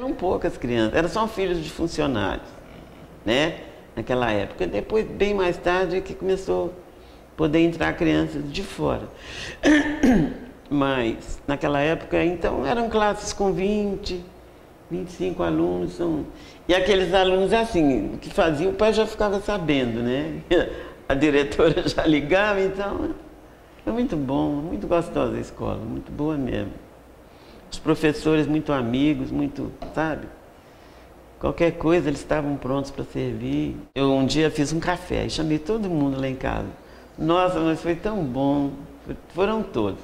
Eram poucas crianças, eram só filhos de funcionários, né? Naquela época. Depois, bem mais tarde, é que começou a poder entrar crianças de fora. Mas, naquela época, então, eram classes com 20, 25 alunos. São... E aqueles alunos, assim, que faziam, o pai já ficava sabendo, né? A diretora já ligava, então... Foi muito bom, muito gostosa a escola, muito boa mesmo. Os professores muito amigos, muito, sabe? Qualquer coisa eles estavam prontos para servir. Eu um dia fiz um café e chamei todo mundo lá em casa. Nossa, mas foi tão bom. Foram todos.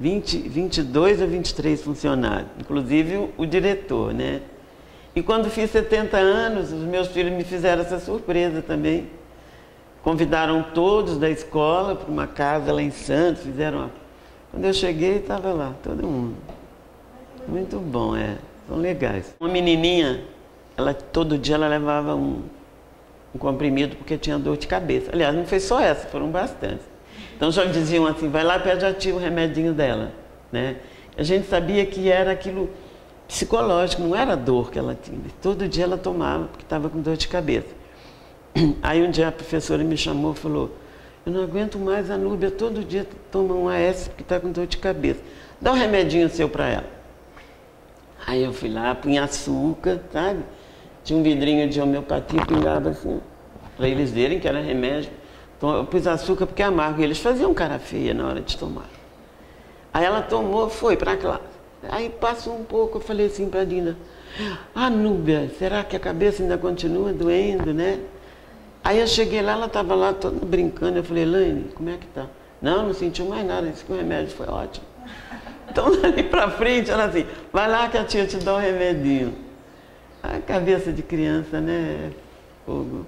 20, 22 ou 23 funcionários, inclusive o, diretor, né? E quando fiz 70 anos, os meus filhos me fizeram essa surpresa também. Convidaram todos da escola para uma casa lá em Santos, fizeram. Quando eu cheguei, estava lá, todo mundo. Muito bom, é. São legais. Uma menininha, ela todo dia ela levava um, um comprimido porque tinha dor de cabeça. Aliás, não foi só essa, foram bastantes. Então já diziam assim, vai lá pede a tia o remedinho dela. Né? A gente sabia que era aquilo psicológico, não era dor que ela tinha. Todo dia ela tomava porque estava com dor de cabeça. Aí um dia a professora me chamou e falou, eu não aguento mais a Núbia, todo dia toma um AS porque está com dor de cabeça. Dá um remedinho seu para ela. Aí eu fui lá, punha açúcar, sabe? Tinha um vidrinho de homeopatia, pingava assim, para eles verem que era remédio. Então, eu pus açúcar porque é amargo. E eles faziam cara feia na hora de tomar. Aí ela tomou, foi para classe. Aí passou um pouco, eu falei assim para a Dina, ah, Núbia, será que a cabeça ainda continua doendo, né? Aí eu cheguei lá, ela estava lá toda brincando, eu falei, Elaine, como é que tá? Não, não sentiu mais nada, disse que o remédio foi ótimo. Então dali para frente, ela assim, vai lá que a tia te dá um remedinho. A cabeça de criança, né? Fogo.